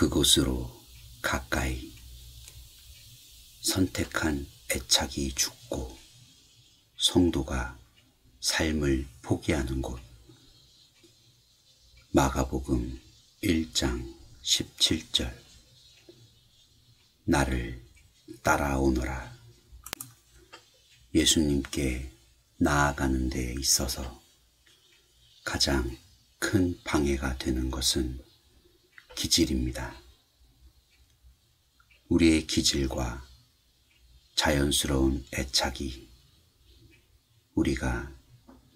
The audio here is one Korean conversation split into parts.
그곳으로 가까이 선택한 애착이 죽고 성도가 삶을 포기하는 곳. 마가복음 1장 17절. 나를 따라오너라. 예수님께 나아가는 데 있어서 가장 큰 방해가 되는 것은 기질입니다. 우리의 기질과 자연스러운 애착이 우리가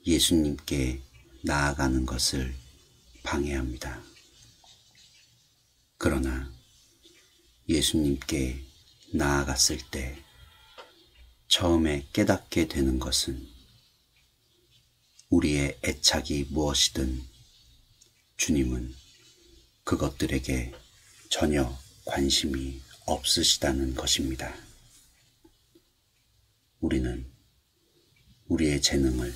예수님께 나아가는 것을 방해합니다. 그러나 예수님께 나아갔을 때 처음에 깨닫게 되는 것은 우리의 애착이 무엇이든 주님은 그것들에게 전혀 관심이 없으시다는 것입니다. 우리는 우리의 재능을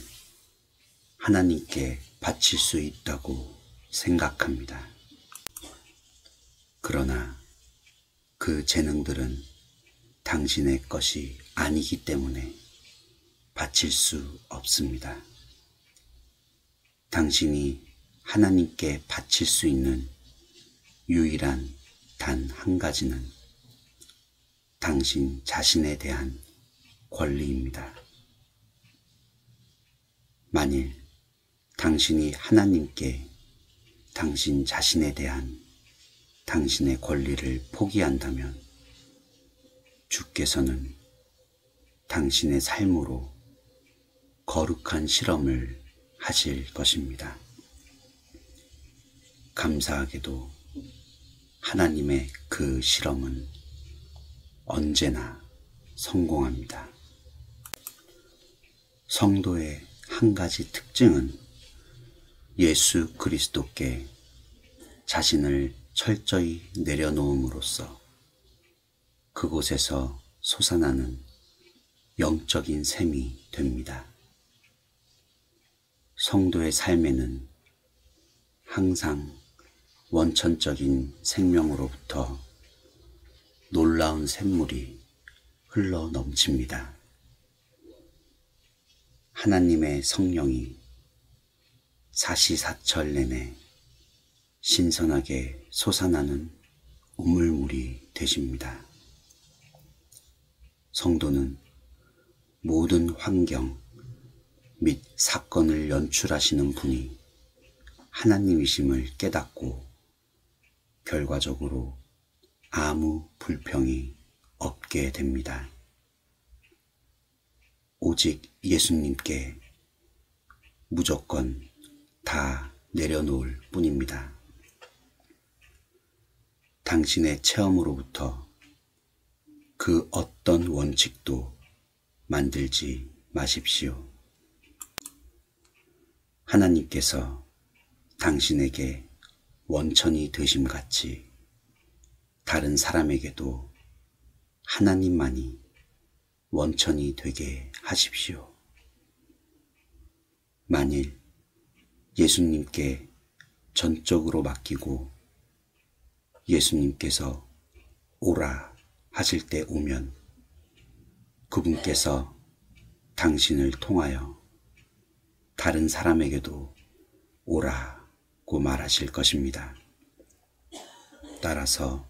하나님께 바칠 수 있다고 생각합니다. 그러나 그 재능들은 당신의 것이 아니기 때문에 바칠 수 없습니다. 당신이 하나님께 바칠 수 있는 유일한 단 한 가지는 당신 자신에 대한 권리입니다. 만일 당신이 하나님께 당신 자신에 대한 당신의 권리를 포기한다면 주께서는 당신의 삶으로 거룩한 실험을 하실 것입니다. 감사하게도 하나님의 그 실험은 언제나 성공합니다. 성도의 한 가지 특징은 예수 그리스도께 자신을 철저히 내려놓음으로써 그곳에서 솟아나는 영적인 셈이 됩니다. 성도의 삶에는 항상 원천적인 생명으로부터 놀라운 샘물이 흘러 넘칩니다. 하나님의 성령이 사시사철 내내 신선하게 솟아나는 우물물이 되십니다. 성도는 모든 환경 및 사건을 연출하시는 분이 하나님이심을 깨닫고 결과적으로 아무 불평이 없게 됩니다. 오직 예수님께 무조건 다 내려놓을 뿐입니다. 당신의 체험으로부터 그 어떤 원칙도 만들지 마십시오. 하나님께서 당신에게 원천이 되심 같이 다른 사람에게도 하나님만이 원천이 되게 하십시오. 만일 예수님께 전적으로 맡기고 예수님께서 오라 하실 때 오면 그분께서 당신을 통하여 다른 사람에게도 오라 고 말하실 것입니다. 따라서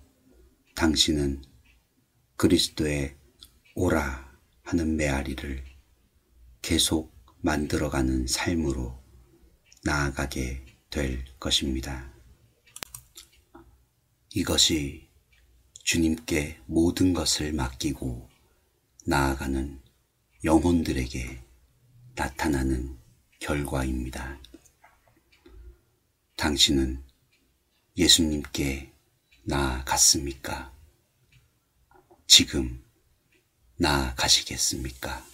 당신은 그리스도의 오라 하는 메아리를 계속 만들어가는 삶으로 나아가게 될 것입니다. 이것이 주님께 모든 것을 맡기고 나아가는 영혼들에게 나타나는 결과입니다. 당신은 예수님께 나아갔습니까? 지금 나아가시겠습니까?